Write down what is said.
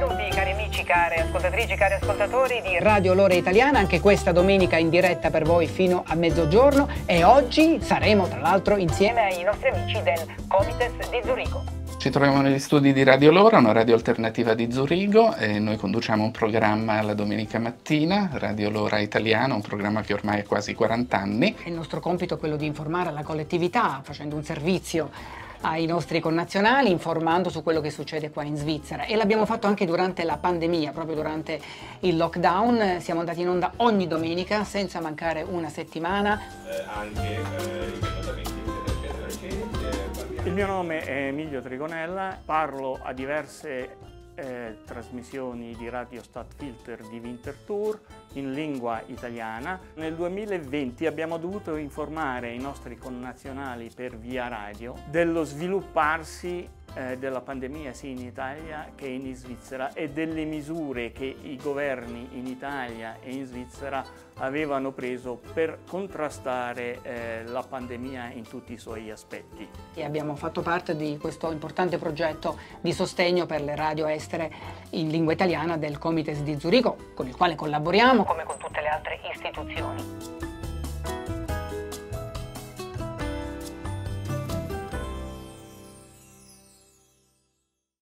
Benvenuti cari amici, care ascoltatrici, cari ascoltatori di Radio Lore Italiana, anche questa domenica in diretta per voi fino a mezzogiorno e oggi saremo tra l'altro insieme ai nostri amici del Comites di Zurigo. Ci troviamo negli studi di Radio Lora, una radio alternativa di Zurigo e noi conduciamo un programma la domenica mattina, Radio Lora Italiana, un programma che ormai ha quasi 40 anni. Il nostro compito è quello di informare la collettività facendo un servizio ai nostri connazionali informando su quello che succede qua in Svizzera. E l'abbiamo fatto anche durante la pandemia, proprio durante il lockdown, siamo andati in onda ogni domenica senza mancare una settimana. Eh, anche eh, il mio nome è Emilio Trigonella, parlo a diverse eh, trasmissioni di Radio Stadtfilter di Winterthur in lingua italiana. Nel 2020 abbiamo dovuto informare i nostri connazionali per via radio dello svilupparsi eh, della pandemia sia in Italia che in Svizzera e delle misure che i governi in Italia e in Svizzera avevano preso per contrastare eh, la pandemia in tutti i suoi aspetti. E abbiamo fatto parte di questo importante progetto di sostegno per le radio estere in lingua italiana del Comites di Zurigo, con il quale collaboriamo come con tutte le altre istituzioni.